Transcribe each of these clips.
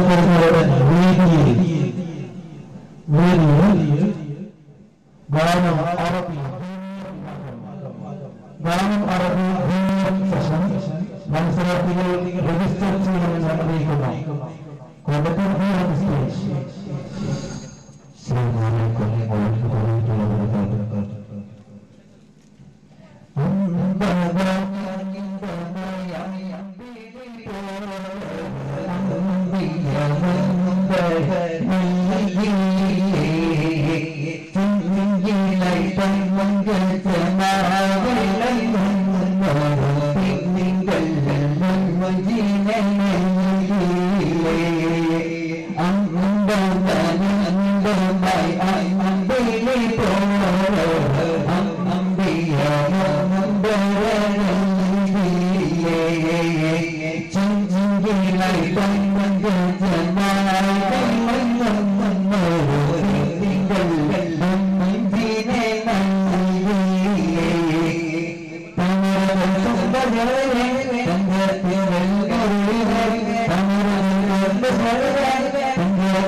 വീതിയിൽ വീതിയിൽ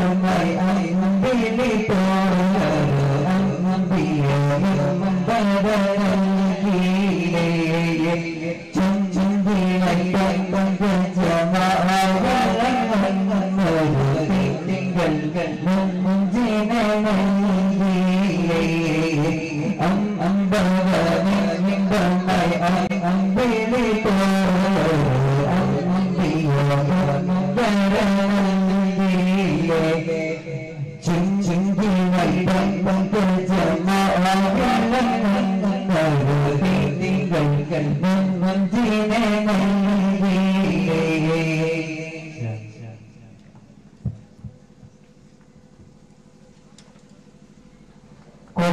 കർമ്മൈ അൻപിലി തോന്നലോ അമ്പിയ മുമ്പവനീലേ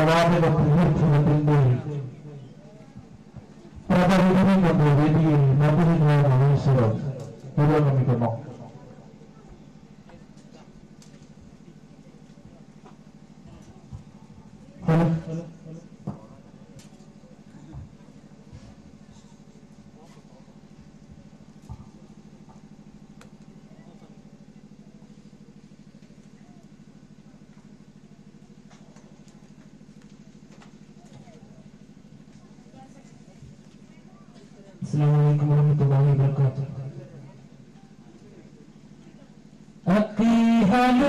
പ്രവാചക പുണ്യക്ഷണത്തിന്റെ പ്രബലതയെ കൊണ്ടുവരികയും നമ്മുടെ Assalamualaikum warahmatullahi wabarakatuh. Aqui halu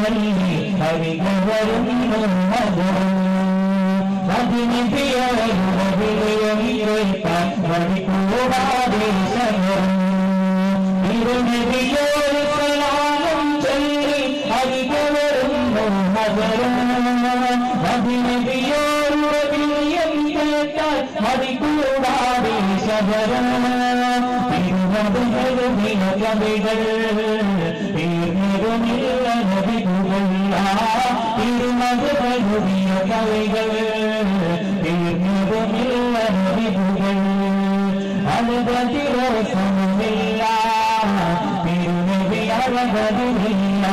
சொல்லி கவிதரும் திருநெறியோருக்கலாலும் சொல்லி அறிபவரும் மகரும் திருமண பருவிய கலைகள் தீர்ந்தது இல்ல அறிவுகள் அனுபதிரோசமில்லா திருநெறி அழகதில்லா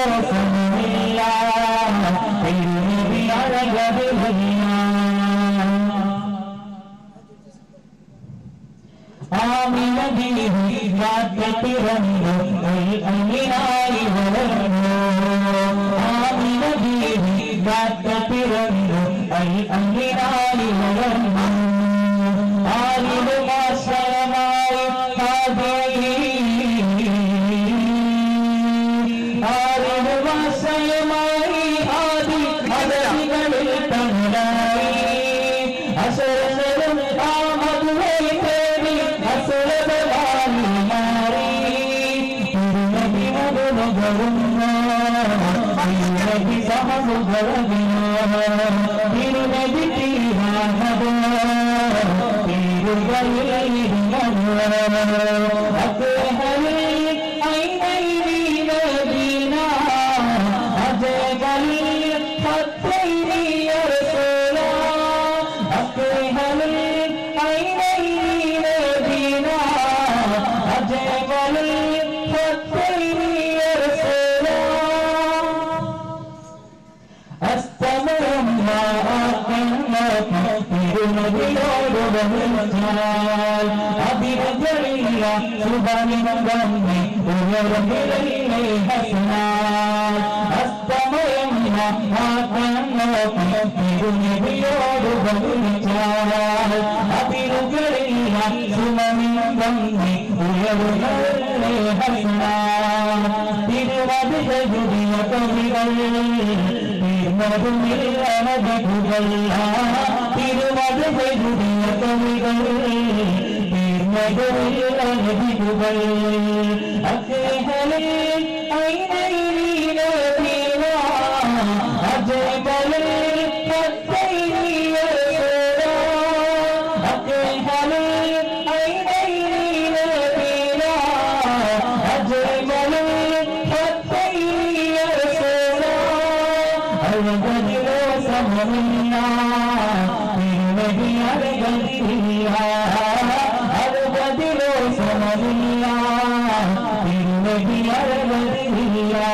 அழகதிரோசமில்லா திருநெறி அழகதில்லா ஆமின தீவி வாத்திரங்கள் அணினாய் வளர்ந்தோ காத்த பிறவிலும் அங்கினாலி வளர்ந்த ஆறிலும் ஆசனமாய் காதலி ஆறிலும் ஆசனமாய் I'm रहीहाल अभी जलीला सुबह गम में उमर रही हसना हस्तमयम अभी जलीला सुबह गम में उमर रही हसना तिरुवद जुड़िया कविगल जुड़िया I'm சமரில்லா திருநெடியர் வசில்லா